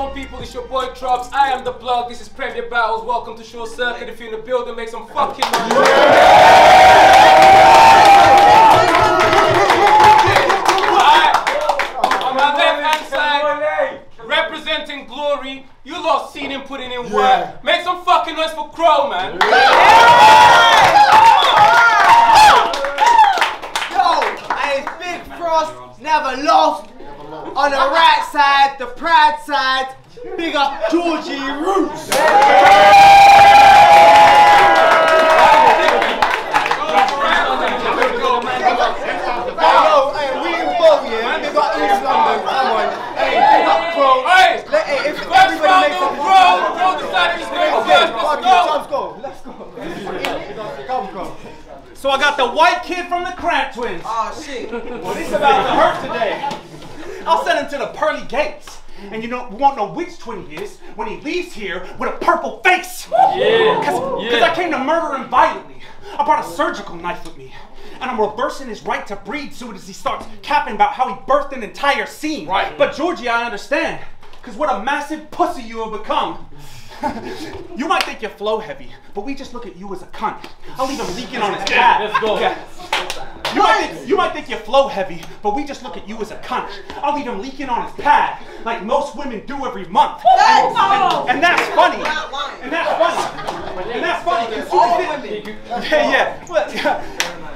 Wagwan people, it's your boy Drops. I am the plug. This is Premier Battles. Welcome to Short Circuit. If you're in the building, make some fucking noise. Alright, On my left hand side, representing Glory, you lot seen him putting in work. Make some fucking noise for Crow, man. Yo, hey, Big Frost, never lost. On the right side, the pride side, big up Georgie Roots. Yo, hey, we in Bow, yeah? Big up East London, come on. Hey, big up Crow. Hey, Let- hey, if everybody makes on a Crow. Crow decided he's going first. Let's go. let's go. Let's go. Come, come. So I got the white kid from the Cramp Twins. Oh, shit. Well, this about to hurt today. I'll send him to the pearly gates. And you know, we won't know which twin he is when he leaves here with a purple face. Yeah. Because I came to murder him violently. I brought a surgical knife with me. And I'm reversing his right to breed soon as he starts capping about how he birthed an entire scene. Right. But Georgie, I understand. Because what a massive pussy you have become. you might think your flow heavy, but we just look at you as a cunt. I'll leave him leaking on his pad. Let's go. Yeah. You might, think, you might think you flow heavy, but we just look at you as a cunt. I'll leave him leaking on his pad, like most women do every month. And, and, and that's funny. And that's funny. And that's funny. 'cause soon as it- yeah, yeah. Well, yeah.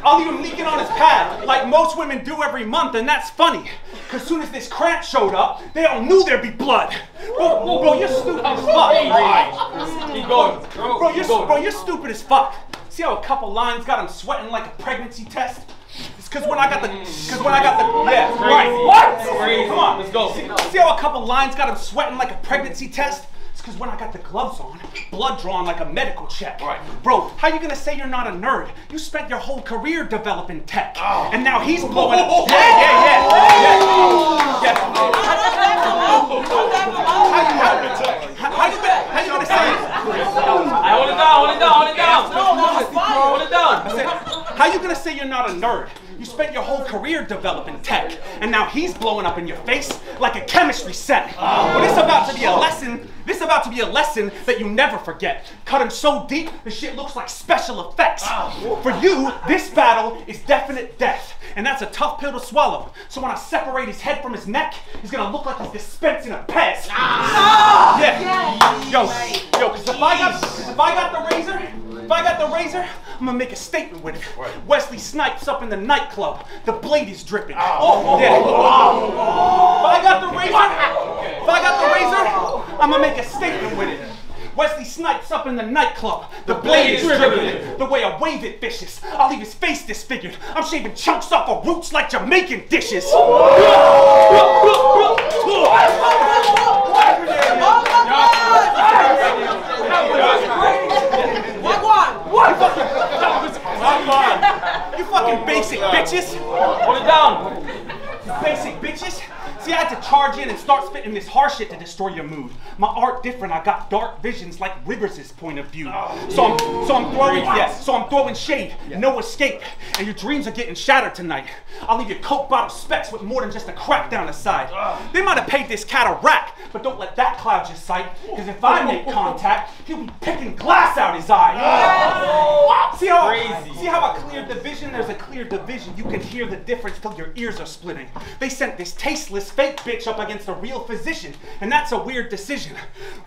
I'll leave him leaking on his pad, like most women do every month, and that's funny. Cause soon as this cramp showed up, they all knew there'd be blood. Bro, bro you're stupid as fuck. Keep going. Bro, you're, bro, you're stupid as fuck. See how a couple lines got him sweating like a pregnancy test? It's cause when I got the, cause when I got the, yeah, right. What? Crazy. Come on, Let's go. See, see how a couple lines got him sweating like a pregnancy test? It's cause when I got the gloves on, blood drawn like a medical check. Right. Bro, how you gonna say you're not a nerd? You spent your whole career developing tech. Oh. And now he's oh. blowing up. Oh. Yeah, yeah, yeah. Oh. Yeah. yeah. How you, how, how you gonna, how you gonna say Hey, hold it down, hold it down, hold it down. Hold it down. How you gonna say you're not a nerd? You spent your whole career developing tech, and now he's blowing up in your face like a chemistry set. But this about to be a lesson. This about to be a lesson that you never forget. Cut him so deep, the shit looks like special effects. For you, this battle is definite death, and that's a tough pill to swallow. So when I separate his head from his neck, he's gonna look like he's dispensing a Pez. Ah! Yeah. Yo, yo, cause if I got, cause if I got the razor, if I got the razor, I'm ah. oh, oh, oh, gonna make a statement with it. Wesley Snipes up in the nightclub. The blade is dripping. Oh, yeah. If I got the razor, if I got the razor, I'm gonna make a statement with it. Wesley Snipes up in the nightclub. The blade is dripping. The way I wave it vicious. I'll leave his face disfigured. I'm shaving chunks off of roots like Jamaican dishes. Fucking basic bitches. Hold it down. Basic bitches. See, I had to charge in and start spitting this harsh shit to destroy your mood. My art different. I got dark visions like Rivers' point of view. So I'm, so I'm throwing, yeah. So I'm throwing shade, no escape, and your dreams are getting shattered tonight. I'll leave your coke bottle specks with more than just a crack down the side. They might have paid this cat a rack, but don't let that cloud your sight. Because if I make contact, he'll be picking glass out his eye. See how, see how I cleared the vision? There's a clear division. You can hear the difference till your ears are splitting. They sent this tasteless fake bitch up against a real physician, and that's a weird decision.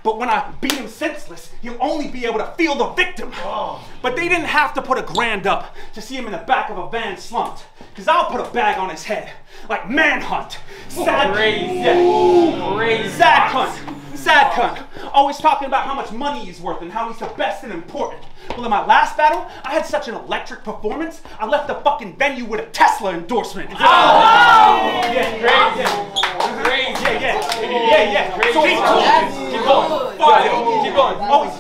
But when I beat him senseless, he'll only be able to feel the victim. Oh. But they didn't have to put a grand up to see him in the back of a van slumped. Cause I'll put a bag on his head, like manhunt. Sad, Crazy. Yeah. Crazy. Sad cunt. Sad cunt. Always talking about how much money he's worth and how he's the best and important. Well, in my last battle, I had such an electric performance, I left the fucking venue with a Tesla endorsement. Oh, yeah, Crazy. yeah, Crazy. yeah, yeah, yeah, yeah. So he's cool. Keep going. Keep going. Always,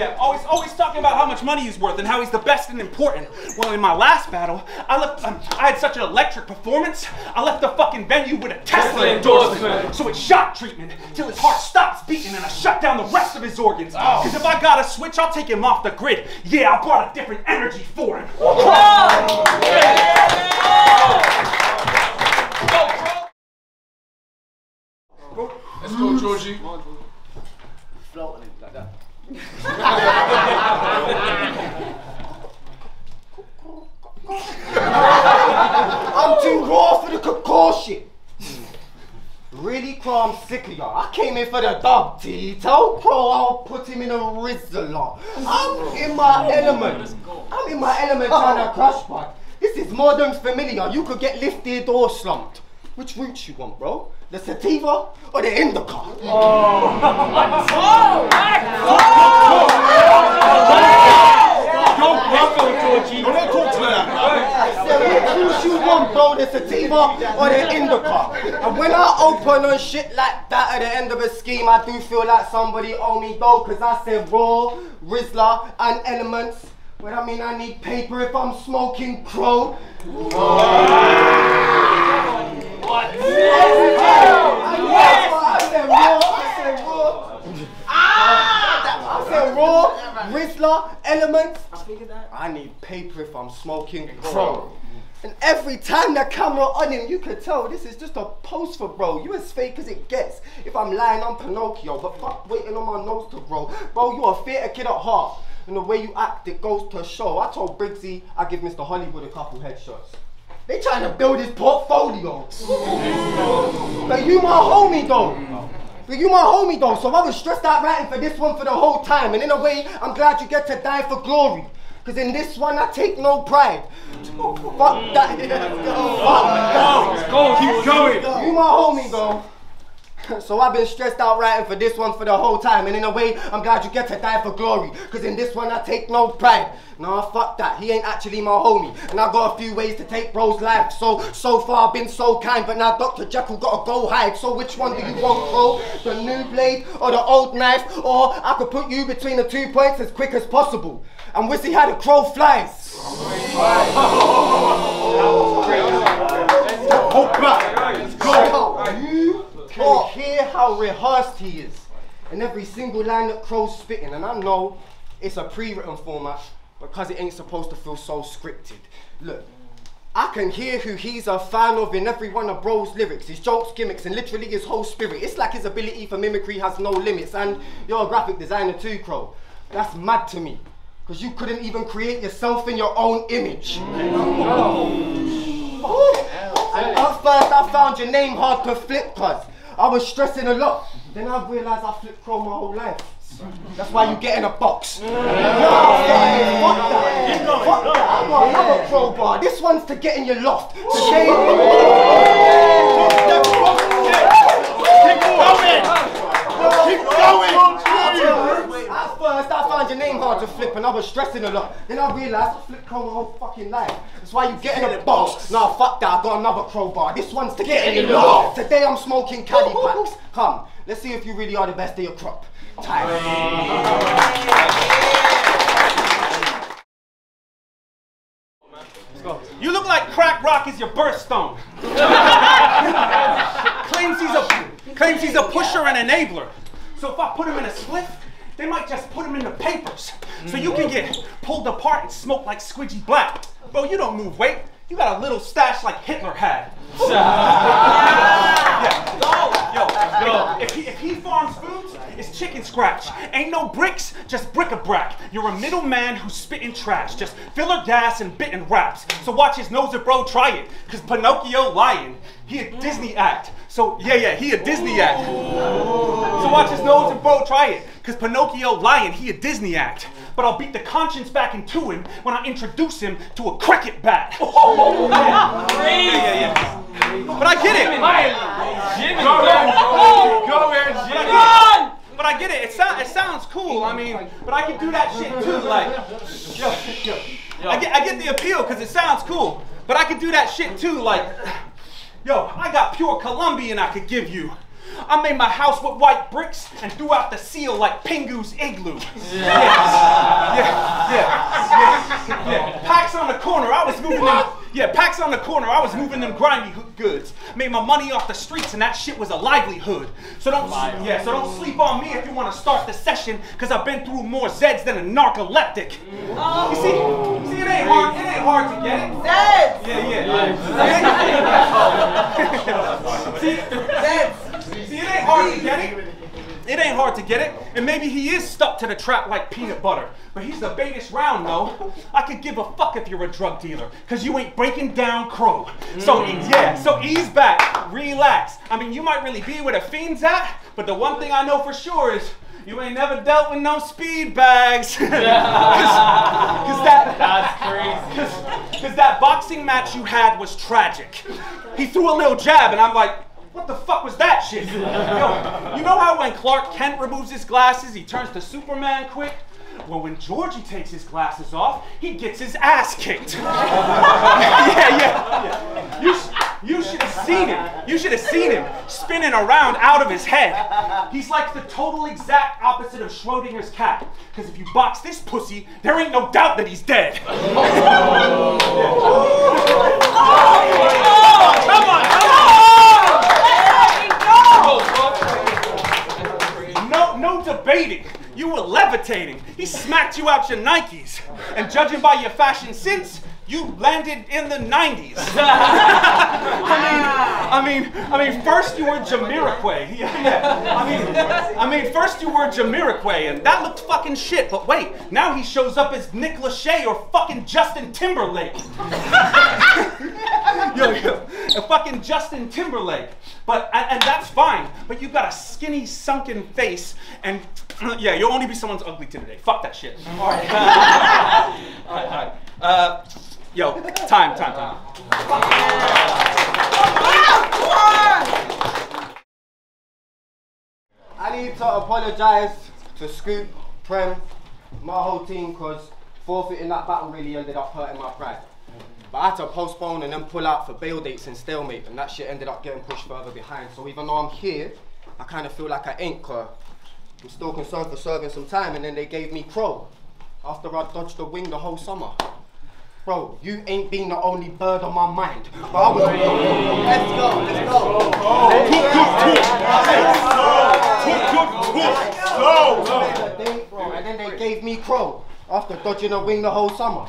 yeah, always, always talking about how much money he's worth and how he's the best and important. Well, in my last battle, I left. Um, I had such an electric performance. I left the fucking venue with a Tesla endorsement. So it's shock treatment till his heart stops beating and I shut down the rest of his organs. Because if I got a switch, I'll take him off the grid. Yeah, I brought a different energy for him. Georgie. Georgie. Floating like that. I'm too raw for the cacao shit. Really, Crow, I'm sick of y'all. I came in for the dog, T. Tell Crow I'll put him in a Rizla. I'm in my element. I'm in my element trying to crush bud. This is more than familiar. You could get lifted or slumped. Which route you want, bro? The sativa or the indica? Oh! Oh! Don't buckle, Georgie. Don't talk to me like that. Route you want, bro? The sativa or the indica? And when I open on shit like that at the end of a scheme, I do feel like somebody owe me though, cause I said raw, Rizla, and elements. But I mean, I need paper if I'm smoking crow. I said raw, I said raw. I said raw, Rizla, elements. I need paper if I'm smoking crow. And every time the camera on him, you could tell this is just a pose for bro. You as fake as it gets. If I'm lying on Pinocchio, but fuck waiting on my nose to grow. Bro, you a theatre kid at heart. And the way you act, it goes to show. I told Briggsy I give Mr. Hollywood a couple headshots. They trying to build his portfolio. but you my homie though. But you my homie though, so I was stressed out writing for this one for the whole time. And in a way, I'm glad you get to die for glory. Cause in this one I take no pride. Fuck that. Let's go. Fuck that. Let's Go, keep going. you my homie though. So I've been stressed out writing for this one for the whole time. And in a way, I'm glad you get to die for glory. Cause in this one I take no pride. Nah, fuck that. He ain't actually my homie. And I got a few ways to take bro's life. So, so far I've been so kind. But now Dr. Jekyll gotta go hide. So which one do you want, bro? The new blade or the old knife? Or I could put you between the two points as quick as possible. And we'll see how the crow flies. Back. Let's go. You can oh. hear how rehearsed he is. And every single line that Crow's spitting. And I know it's a pre-written format because it ain't supposed to feel so scripted. Look, I can hear who he's a fan of in every one of Bro's lyrics, his jokes, gimmicks, and literally his whole spirit. It's like his ability for mimicry has no limits. And you're a graphic designer too, Crow. That's mad to me. Because you couldn't even create yourself in your own image. And at first I found your name hard to flip cause I was stressing a lot. Then I realized I flipped crow my whole life. That's why you get in a box. No, fuck that. Fuck that. I got another crowbar. This one's to get in your loft. To Keep going. At first, I found your name hard to flip and I was stressing a lot. Then I realized I flipped crow my whole fucking life. That's why you get in a box. Nah, fuck that. I got another crowbar. This one's to get in your loft. Today I'm smoking caddy packs. Come, let's see if you really are the best of your crop. Time. You look like crack rock is your birthstone. claims he's a claims he's a pusher and enabler. So if I put him in a spliff, they might just put him in the papers. So you can get pulled apart and smoke like squidgy black. Bro, you don't move weight. You got a little stash like Hitler had. yeah. Yo, yo, if he, if he farms foods, it's chicken scratch. Ain't no bricks, just bric-a-brac. You're a middleman who's spitting trash, just filler gas and bitten raps. So watch his nose and bro try it, cause Pinocchio lying. He a Disney act. So yeah, yeah, he a Disney act. So watch his nose and bro try it, cause Pinocchio lying, he a Disney act. But I'll beat the conscience back into him when I introduce him to a cricket bat. yeah, yeah, yeah. But I get it. Jimmy, Go ahead. Go ahead, Jimmy. But I get it. It, sound, it sounds cool. I mean, but I can do that shit too. Like, yo, yo. I get, I get the appeal because it sounds cool. But I can do that shit too. Like, yo, I got pure Colombian I could give you. I made my house with white bricks and threw out the seal like Pingu's igloo. Yeah, yeah, yeah, yeah. yeah. Packs on the corner, I was moving them. Yeah, packs on the corner, I was moving them grimy goods. Made my money off the streets and that shit was a livelihood. So don't, yeah, so don't sleep on me if you want to start the session, cause I've been through more Zeds than a narcoleptic. You see, see, it ain't hard, it ain't hard to get it. Zeds! Yeah, yeah. See, Zeds! See, it ain't hard to get it. It ain't hard to get it, and maybe he is stuck to the trap like peanut butter. But he's the baitest round, though. I could give a fuck if you're a drug dealer, cause you ain't breaking down crow. So mm. yeah, so ease back, relax. I mean, you might really be where the fiends at, but the one thing I know for sure is you ain't never dealt with no speed bags. Cause, 'cause that, That's crazy. Cause that boxing match you had was tragic. He threw a little jab, and I'm like, what the fuck was that shit? Yo, you know how when Clark Kent removes his glasses, he turns to Superman quick? Well, when Georgie takes his glasses off, he gets his ass kicked. yeah, yeah. You, you should have seen him. You should have seen him spinning around out of his head. He's like the total exact opposite of Schrodinger's cat. Because if you box this pussy, there ain't no doubt that he's dead. Oh. Oh. Come on, come on. Debating. You were levitating. He smacked you out your Nikes. And judging by your fashion sense, you landed in the 90s. I mean, I mean, I mean, first you were Jamiroquai. Yeah, yeah. I mean, I mean, first you were Jamiroquai, and that looked fucking shit. But wait, now he shows up as Nick Lachey or fucking Justin Timberlake. yo, yo, a fucking Justin Timberlake. But and, and that's fine. But you've got a skinny, sunken face, and yeah, you'll only be someone's ugly today. Fuck that shit. All right. all right, all right. Uh, yo, time, time, time. I need to apologise to Scoop, Prem, my whole team, because forfeiting that battle really ended up hurting my pride. But I had to postpone and then pull out for bail dates and stalemate, and that shit ended up getting pushed further behind. So even though I'm here, I kind of feel like I ain't, cause I'm still concerned for serving some time, and then they gave me Crow after I dodged the wing the whole summer. Bro, you ain't been the only bird on my mind. But I was. Let's go, let's go. And then, bro, and then they gave me Crow after dodging a wing the whole summer.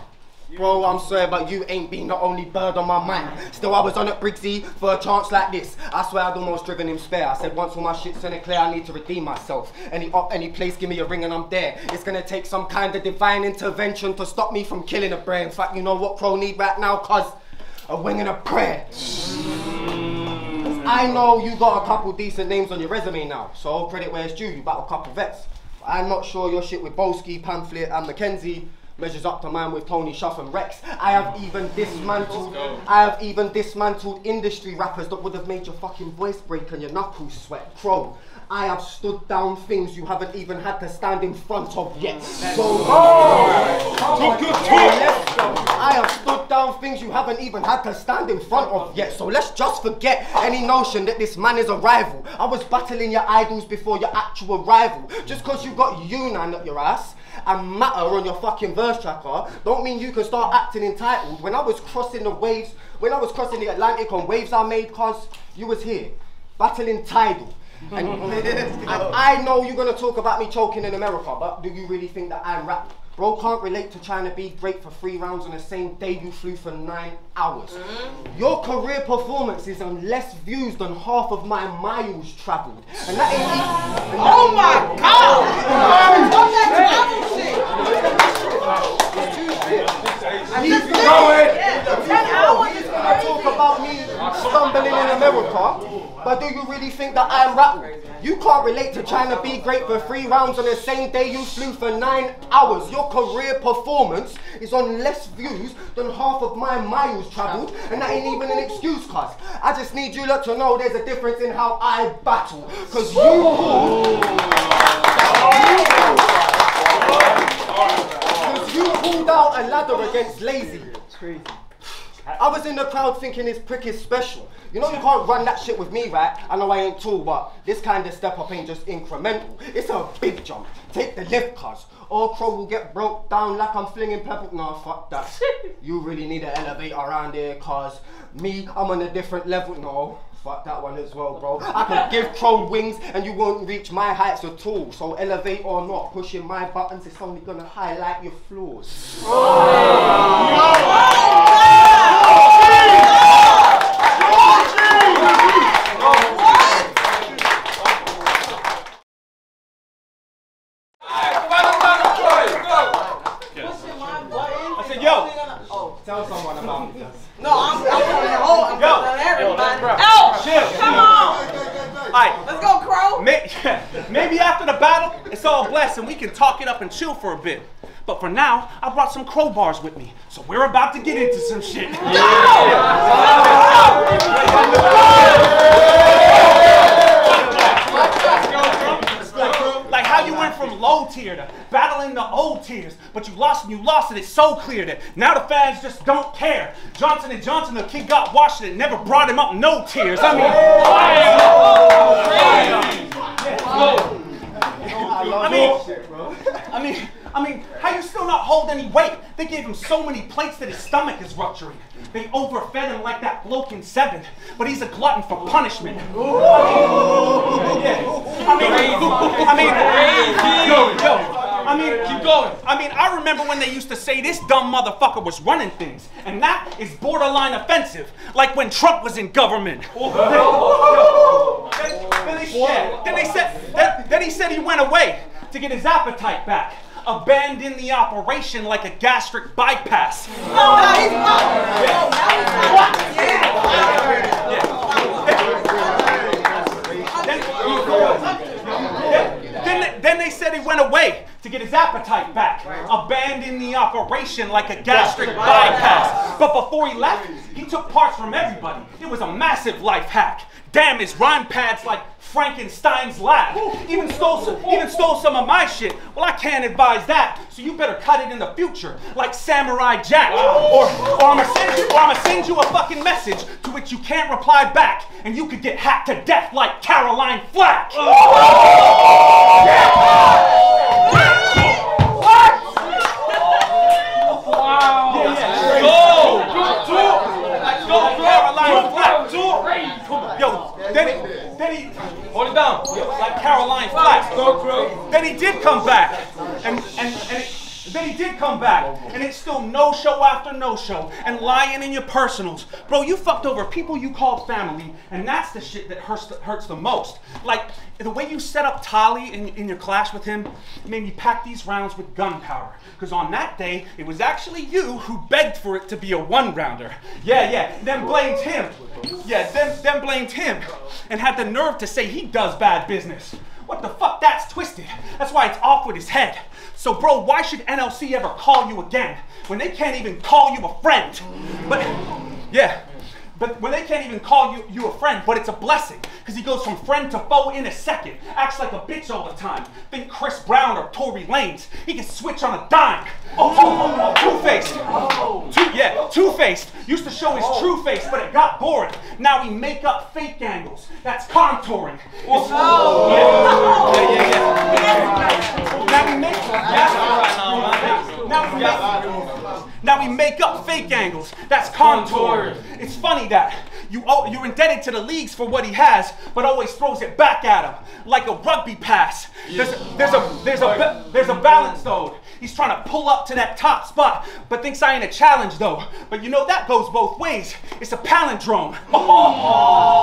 Bro, I'm sorry, but you ain't been the only bird on my mind. Still, I was on at Briggsy for a chance like this. I swear I'd almost driven him spare. I said once all my shit's in it clear, I need to redeem myself. Any up, any place, give me a ring and I'm there. It's gonna take some kind of divine intervention to stop me from killing a brain. In fact, you know what Crow need right now? Cause a wing and a prayer. I know you got a couple decent names on your resume now, so credit where it's due. You battle a couple vets. But I'm not sure your shit with Bolski, Pamphlet, and Mackenzie measures up to mine with Tony Shuff and Rex. I have even dismantled. I have even dismantled industry rappers that would have made your fucking voice break and your knuckles sweat. Crow. I have stood down things you haven't even had to stand in front of yet. So, Let's go. I have stood down things you haven't even had to stand in front of yet. So let's just forget any notion that this man is a rival. I was battling your idols before your actual rival. Just cause you got Yunnan up your ass and matter on your fucking verse tracker, don't mean you can start acting entitled. When I was crossing the waves, when I was crossing the Atlantic on waves I made, cause you was here, battling tidal. And, and I know you're gonna talk about me choking in America, but do you really think that I'm rap? Bro can't relate to trying to be great for three rounds on the same day you flew for nine hours. Mm-hmm. Your career performance is on less views than half of my miles travelled. And that ain't even. Oh my And he's going. Ten hours is gonna talk about me stumbling in America. But do you really think that I'm rap? You can't relate to trying to be great for three rounds on the same day you flew for nine hours. Your career performance is on less views than half of my miles travelled, and that ain't even an excuse, cuz. I just need you lot to know there's a difference in how I battle. Cause you pulled. Cause you pulled out a ladder against lazy. I was in the crowd thinking this prick is special. You know you can't run that shit with me, right? I know I ain't tall, but this kind of step up ain't just incremental. It's a big jump. Take the lift, cuz. Or crow will get broke down like I'm flinging pepper. No, fuck that. you really need an elevator around here, cuz me, I'm on a different level. No, fuck that one as well, bro. I can give crow wings and you won't reach my heights at all. So elevate or not, pushing my buttons, is only gonna highlight your flaws. Oh. Final, final choice. Go. I said, yo, Tell someone about me. No, I'm, I'm telling the whole, I'm Yo. telling everybody. Oh, chill. come on. All right. Let's go, Crow. May- Maybe after the battle, it's all blessed and we can talk it up and chill for a bit. But for now, I brought some crowbars with me, so we're about to get into some shit. Like how you went from low tier to battling the old tiers, but you lost and you lost and it's so clear that now the fans just don't care. Johnson and Johnson, the kid got washed and never brought him up no tears. I mean, I mean, I mean, I mean, how you still not hold any weight? They gave him so many plates that his stomach is rupturing. They overfed him like that bloke in seven, but he's a glutton for punishment. Yeah. I mean, I mean, yo, yo. I mean, keep going. I mean, I remember when they used to say this dumb motherfucker was running things, and that is borderline offensive, like when Trump was in government. Then, then they, yeah, then they said, then, then he said he went away to get his appetite back. Abandon the operation like a gastric bypass. No, he's. No, now he's not. Then, then, they- then they said he went away to get his appetite back. Abandoned the operation like a gastric bypass. But before he left, he took parts from everybody. It was a massive life hack. Damn, his rhyme pads like Frankenstein's lab. Even stole some, even stole some of my shit. Well, I can't advise that, so you better cut it in the future, like Samurai Jack. Or, or I'ma send you, or I'ma send you a fucking message to which you can't reply back, and you could get hacked to death like Caroline Flack. Caroline Flack. Yo, then he, then he, hold it down. Like Caroline Flack. Then he did come back, and and and. It, then he did come back, and it's still no show after no show, and lying in your personals. Bro, you fucked over people you called family, and that's the shit that hurts the, hurts the most. Like, the way you set up Tali in, in your clash with him made me pack these rounds with gunpowder. Because on that day, it was actually you who begged for it to be a one rounder. Yeah, yeah, then blamed him. Yeah, then, then blamed him, and had the nerve to say he does bad business. What the fuck? That's twisted. That's why it's off with his head. So, bro, why should NLC ever call you again when they can't even call you a friend? But, yeah, but when they can't even call you, you a friend, but it's a blessing because he goes from friend to foe in a second. Acts like a bitch all the time. Think Chris Brown or Tory Lanez. He can switch on a dime. Oh, oh, oh, two-faced. Two, yeah, two-faced. Used to show his oh. true face, but it got boring. Now we make up fake angles. That's contouring. It's- yeah, yeah, yeah. Oh. Now we make yeah. Now we make now we make up fake angles. That's contour. It's funny that you owe, you're indebted to the leagues for what he has, but always throws it back at him like a rugby pass. There's there's a there's a there's a balance though. He's trying to pull up to that top spot, but thinks I ain't a challenge though. But you know that goes both ways. It's a palindrome.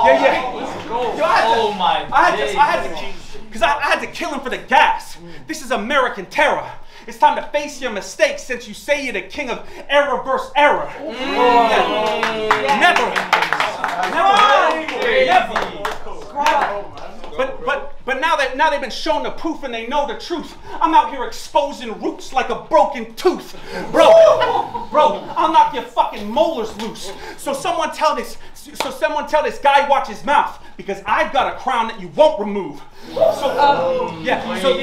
Yeah, yeah. Yo, I had to- Oh my I had to, I had to, because I, I had to kill him for the gas. This is American terror. It's time to face your mistakes since you say you're the king of error versus error. Yeah. Never. Never. Never. But but but now that now they've been shown the proof and they know the truth. I'm out here exposing roots like a broken tooth. Bro, bro, I'll knock your fucking molars loose. So someone tell this so someone tell this guy watch his mouth because I've got a crown that you won't remove. So yeah, so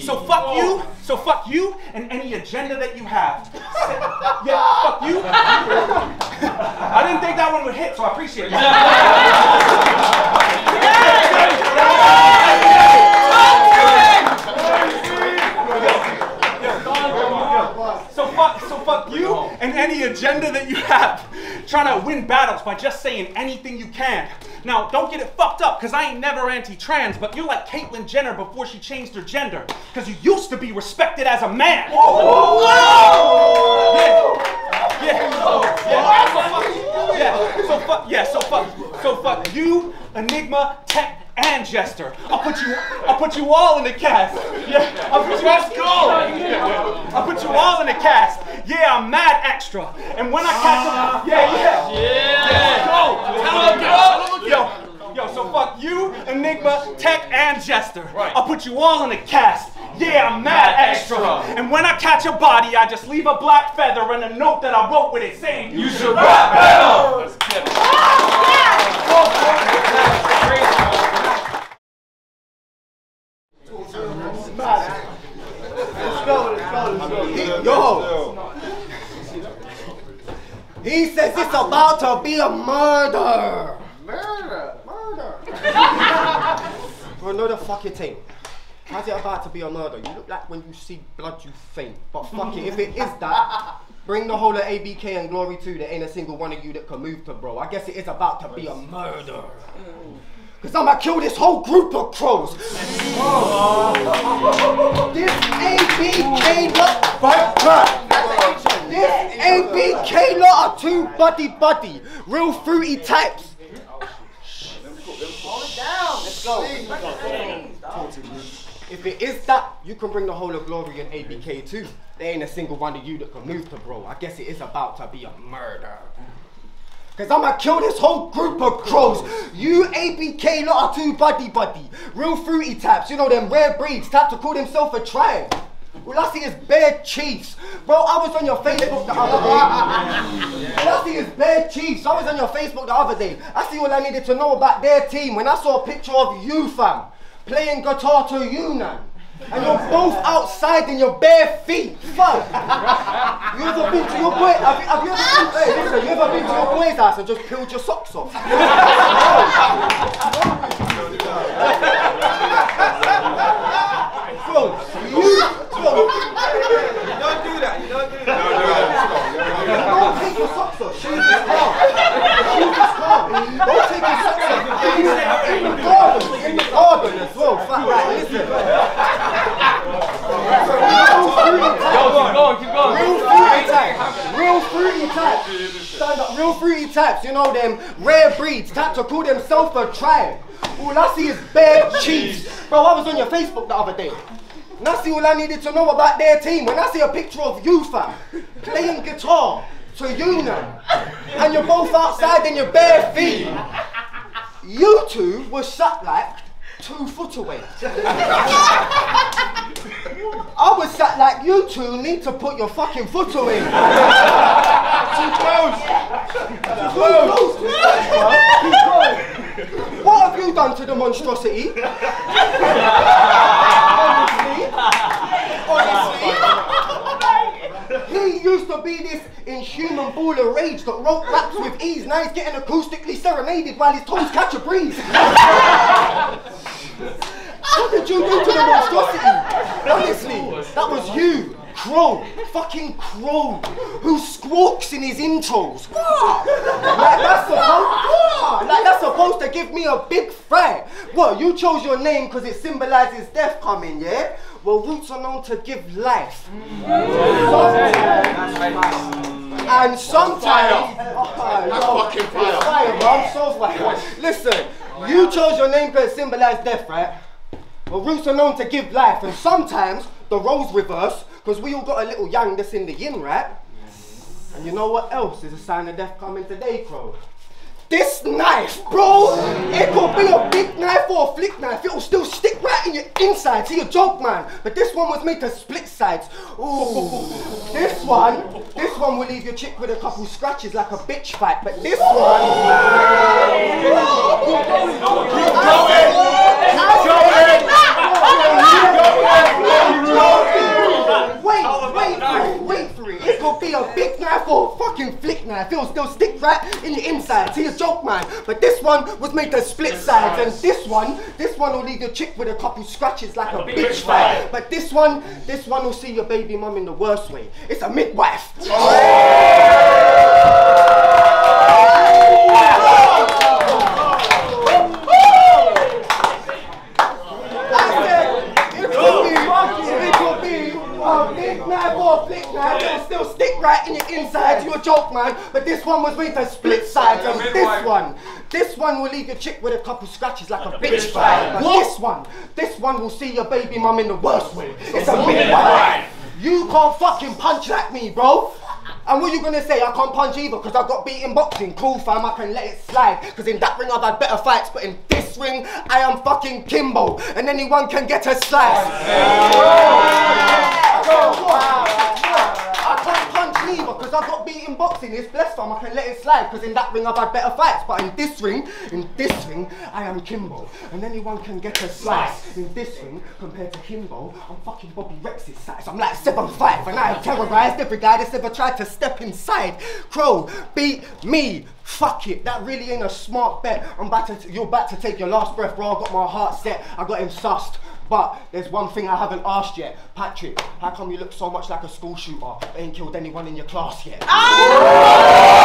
so fuck you, so fuck you and any agenda that you have. Yeah, fuck you. I didn't think that one would hit, so I appreciate it. So fuck, so fuck you and any agenda that you have. Trying to win battles by just saying anything you can. Now, don't get it fucked up, because I ain't never anti-trans, but you're like Caitlyn Jenner before she changed her gender. Because you used to be respected as a man. Yeah. Yeah. Yeah. Yeah. So fuck, yeah, so fuck, so fuck you, Enigma, Tech, and Jester. I'll put you, I'll put you all in the cast. Yeah, I'll put you. Let's go. I'll put you all in the cast. Yeah, I'm mad extra. And when I catch them, ah, yeah, yeah, yeah. Go. Tell him, go. Yo, yo. So fuck you, Enigma, Tech, and Jester. Right. I'll put you all in the cast. Yeah, I'm mad extra. And when I catch a body, I just leave a black feather and a note that I wrote with it saying, You should rap better. Let's get it. Let's go, let's go, let's go. He- Yo! He says it's about to be a murder! Murder! Murder! Bro, know the fuck it ain't. How's it about to be a murder? You look like when you see blood you faint. But fuck it, if it is that, bring the whole of ABK and Glory too. There ain't a single one of you that can move to bro. I guess it is about to be a murder. Mm. Cause I'ma kill this whole group of crows. Oh. This ABK lot, fight back. This Lot are two buddy buddy, real fruity types. Let's go. If it is that, you can bring the whole of Glory and ABK too. There ain't a single one of you that can move to bro. I guess it is about to be a murder. Cause I'ma kill this whole group of crows. You ABK lot are two buddy buddy. Real fruity types, you know them rare breeds, type to call themselves a tribe. All I see is bare chiefs. Bro, I was on your Facebook the other day. All I see is bare chiefs. I was on your Facebook the other day. I see all I needed to know about their team when I saw a picture of you, fam, playing guitar to Yunnan. And you're both outside in your bare feet, fam. You ever been to your boy? Have you, have you ever been? Hey, listen, you ever been to your boy's house and just peeled your socks off? Bro, you, bro, Don't do that. You don't do that. Don't take your socks off. Shoes is calm. Shoes is calm. Don't take your socks off. In the garden. In the garden as well. Fat right, listen. Yo, keep going, keep going. Real fruity types. Real fruity types. Stand up. Real fruity types. You know them rare breeds. Type to call themselves a tribe. All I see is bare chiefs. Bro, I was on your Facebook the other day. And I see all I needed to know about their team. When I see a picture of you, fam, playing guitar to Yunnan, and you're both outside in your bare feet, you two were sat like two foot away. I was sat like you two need to put your fucking foot away. Too close. Too close to touch, bro. Keep going. What have you done to the monstrosity? honestly, honestly, he used to be this inhuman ball of rage that wrote raps with ease. Now he's getting acoustically serenaded while his toes catch a breeze. What did you do to the monstrosity? Honestly, that was you. Crow, fucking Crow, who squawks in his intros. What? Like that's supposed. Like that's supposed to give me a big fright. What? You chose your name because it symbolizes death coming, yeah? Well, roots are known to give life. And sometimes, Oh, fucking fire. fire, bro. I'm so fire. Listen, you chose your name because it symbolizes death, right? Well, roots are known to give life, and sometimes the roles reverse because we all got a little yang that's in the yin, right? And you know what else is a sign of death coming today, Crow? This knife, bro! It could be a big knife or a flick knife, it'll still stick right in your inside. See, a joke, man. But this one was made to split sides. Ooh. This one, this one will leave your chick with a couple scratches like a bitch fight. But this one. Wait, oh, oh, oh, wait for it, wait for it. It could be a big knife or a fucking flick knife. It'll still stick right in your inside. See a joke, man. But this one was made to split sides, and this one, this one will leave your chick with a couple scratches like a bitch fight. But this one, this one will see your baby mum in the worst way. It's a midwife. I said, it could be, it could be a big knife or a flick knife. It'll still stick right in your inside. You a joke, man. But this one was made to split sides, and this one, This one will leave your chick with a couple scratches like a bitch fight. But this one, this one will see your baby mum in the worst way. It's a midwife. You can't fucking punch like me, bro. And what you gonna say? I can't punch either because I got beaten boxing. Cool fam, I can let it slide. Because in that ring I've had better fights, but in this ring I am fucking Kimbo, and anyone can get a slice. I I got beaten boxing. It's blessed fam, I can let it slide because in that ring I've had better fights. But in this ring, in this ring, I am Kimbo. And anyone can get a slice. In this ring, compared to Kimbo, I'm fucking Bobby Rex's size. I'm like 7'5 and I have terrorized every guy that's ever tried to step inside. Crow, beat me. Fuck it, that really ain't a smart bet. I'm about to, you're about to take your last breath, bro. I got my heart set. I got him sussed. But there's one thing I haven't asked yet. Patrick, how come you look so much like a school shooter but ain't killed anyone in your class yet? Ah!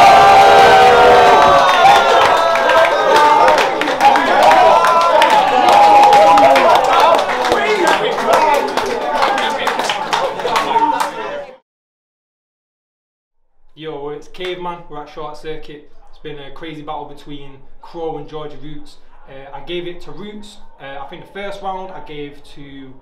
Yo, it's Caveman. We're at Short Circuit. It's been a crazy battle between Crow and Georgie Roots. Uh, I gave it to Roots. Uh, I think the first round I gave to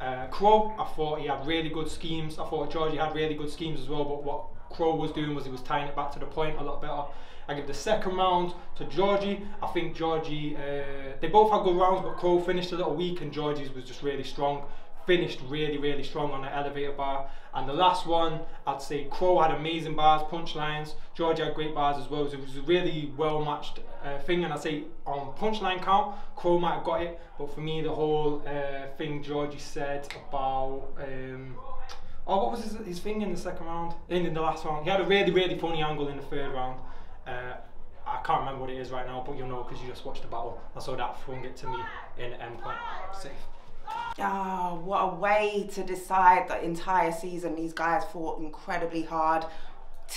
uh, Crow. I thought he had really good schemes. I thought Georgie had really good schemes as well. But what Crow was doing was he was tying it back to the point a lot better. I give the second round to Georgie. I think Georgie, uh, they both had good rounds, but Crow finished a little weak and Georgie's was just really strong finished really, really strong on the elevator bar. And the last one, I'd say Crow had amazing bars, punchlines. George had great bars as well. So it was a really well matched uh, thing. And I'd say on punchline count, Crow might have got it. But for me, the whole uh, thing Georgie said about. Um, oh, what was his, his thing in the second round? In, in the last round? He had a really, really funny angle in the third round. Uh, I can't remember what it is right now, but you'll know because you just watched the battle. And so that flung it to me in end point. Safe. Oh, what a way to decide the entire season. These guys fought incredibly hard.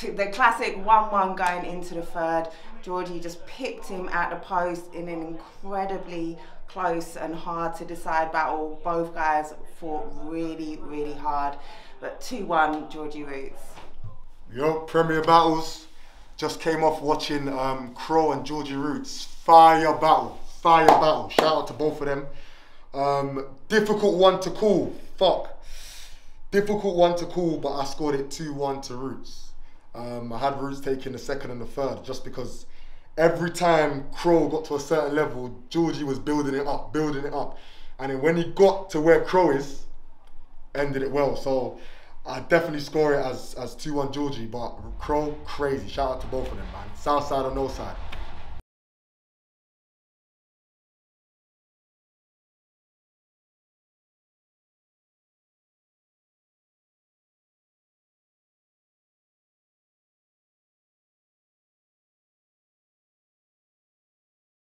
The classic 1 1 going into the third. Georgie just picked him at the post in an incredibly close and hard to decide battle. Both guys fought really, really hard. But 2 1, Georgie Roots. Yo, Premier Battles. Just came off watching um, Crow and Georgie Roots. Fire battle. Fire battle. Shout out to both of them. Um, difficult one to call. Fuck. Difficult one to call, but I scored it 2 1 to Roots. Um, I had Roots taking the second and the third just because every time Crow got to a certain level, Georgie was building it up, building it up. And then when he got to where Crow is, ended it well. So I definitely score it as as 2 1 Georgie, but Crow, crazy. Shout out to both of them, man. South side or no side.